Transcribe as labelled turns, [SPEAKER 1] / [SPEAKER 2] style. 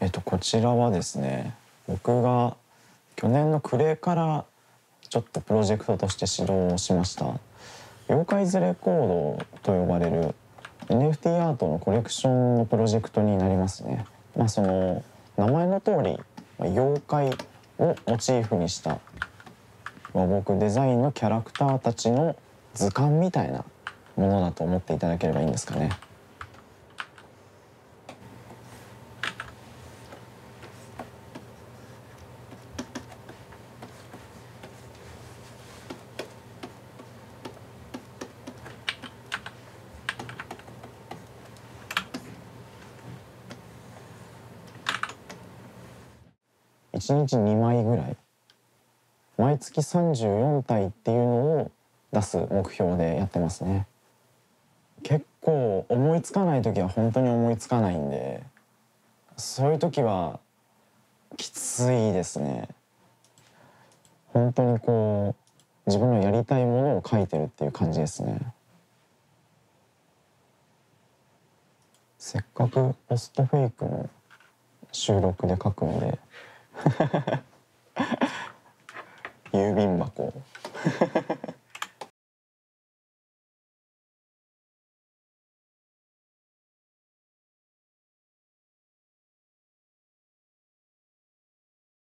[SPEAKER 1] えっとこちらはですね僕が去年の暮れからちょっとプロジェクトとして指導をしました妖怪ズレコードと呼ばれる NFT アートのコレクションのプロジェクトになりますね。まあ、その名前の通り妖怪をモチーフにした和睦デザインのキャラクターたちの図鑑みたいなものだと思っていただければいいんですかね。1日2枚ぐらい。毎月34体っていうのを出す目標でやってますね。結構思いつかない時は本当に思いつかないんでそういう時はきついですね。本当にこう自分のやりたいものを書いてるっていう感じですね。せっかくポストフェイクの収録で書くんで 郵便箱。